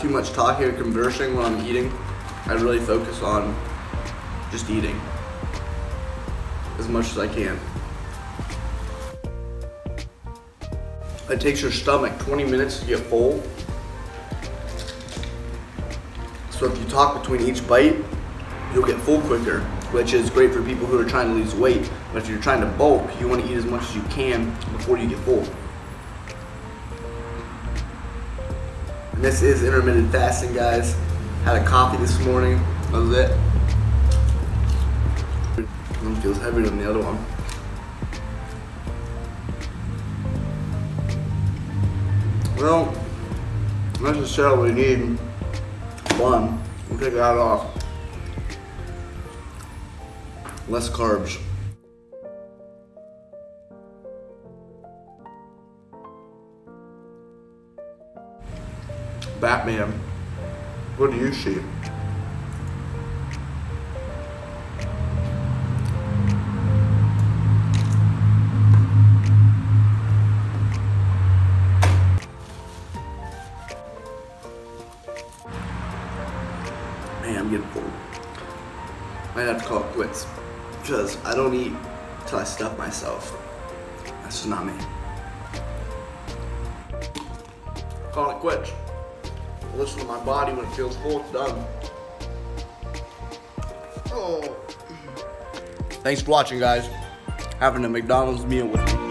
too much talking or conversing when I'm eating. I really focus on just eating as much as I can. It takes your stomach 20 minutes to get full. So if you talk between each bite, you'll get full quicker, which is great for people who are trying to lose weight. But if you're trying to bulk, you want to eat as much as you can before you get full. And this is intermittent fasting, guys. Had a coffee this morning. That was it. One feels heavier than the other one. Well, necessarily need one. We'll take that off. Less carbs. Batman, what do you see? Man, I'm getting full. Might have to call it quits. Because I don't eat till I stuff myself. That's just not me. Call it quits. Listen to my body when it feels full, it's done. Oh. Thanks for watching, guys. Having a McDonald's meal with me.